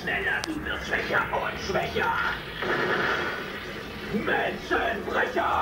schneller, du wirst schwächer und schwächer. Menschenbrecher!